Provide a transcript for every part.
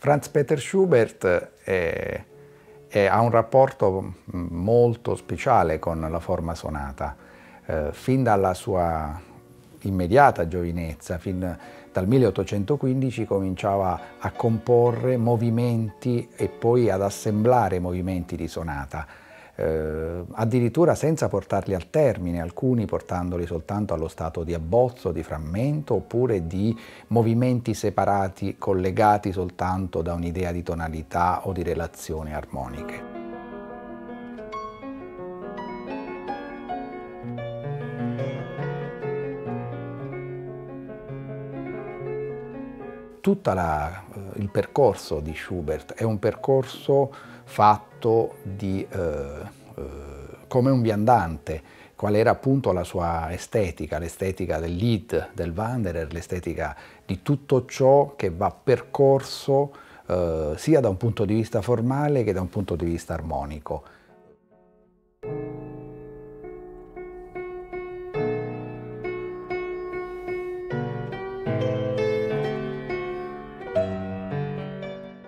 Franz Peter Schubert è, è, ha un rapporto molto speciale con la forma sonata. Eh, fin dalla sua immediata giovinezza, fin dal 1815 cominciava a comporre movimenti e poi ad assemblare movimenti di sonata eh, addirittura senza portarli al termine, alcuni portandoli soltanto allo stato di abbozzo, di frammento, oppure di movimenti separati collegati soltanto da un'idea di tonalità o di relazioni armoniche. Tutto eh, il percorso di Schubert è un percorso fatto di, eh, eh, come un viandante, qual era appunto la sua estetica, l'estetica del lead, del Wanderer, l'estetica di tutto ciò che va percorso eh, sia da un punto di vista formale che da un punto di vista armonico.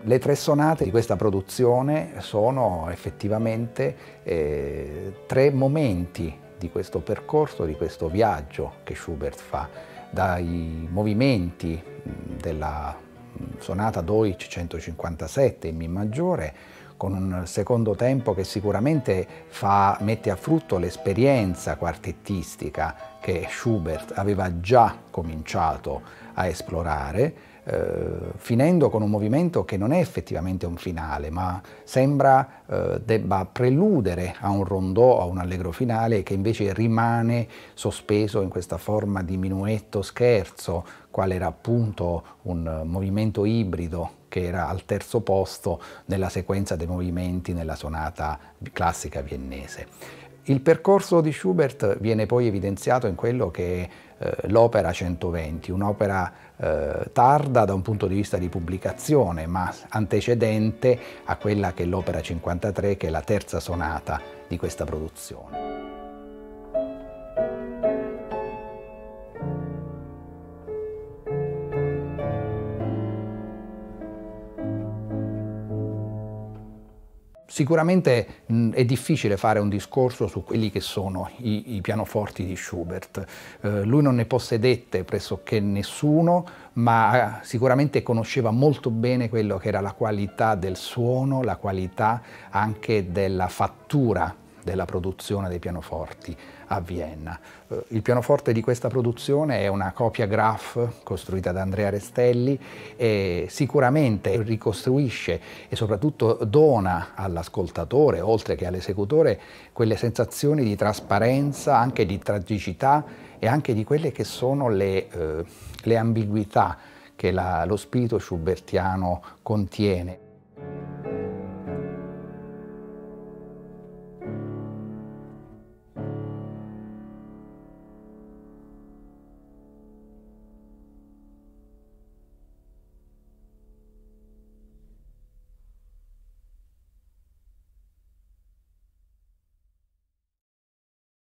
Le tre sonate di questa produzione sono effettivamente eh, tre momenti di questo percorso, di questo viaggio che Schubert fa, dai movimenti della sonata Deutsch 157 in Mi maggiore, con un secondo tempo che sicuramente fa, mette a frutto l'esperienza quartettistica che Schubert aveva già cominciato a esplorare, eh, finendo con un movimento che non è effettivamente un finale, ma sembra eh, debba preludere a un rondò, a un allegro finale che invece rimane sospeso in questa forma di minuetto scherzo, quale era appunto un movimento ibrido che era al terzo posto nella sequenza dei movimenti nella sonata classica viennese. Il percorso di Schubert viene poi evidenziato in quello che è eh, l'opera 120, un'opera eh, tarda da un punto di vista di pubblicazione, ma antecedente a quella che è l'opera 53, che è la terza sonata di questa produzione. Sicuramente mh, è difficile fare un discorso su quelli che sono i, i pianoforti di Schubert. Eh, lui non ne possedette pressoché nessuno, ma sicuramente conosceva molto bene quello che era la qualità del suono, la qualità anche della fattura della produzione dei pianoforti a Vienna. Eh, il pianoforte di questa produzione è una copia Graf costruita da Andrea Restelli e sicuramente ricostruisce e soprattutto dona all'ascoltatore, oltre che all'esecutore, quelle sensazioni di trasparenza, anche di tragicità e anche di quelle che sono le, eh, le ambiguità che la, lo spirito schubertiano contiene.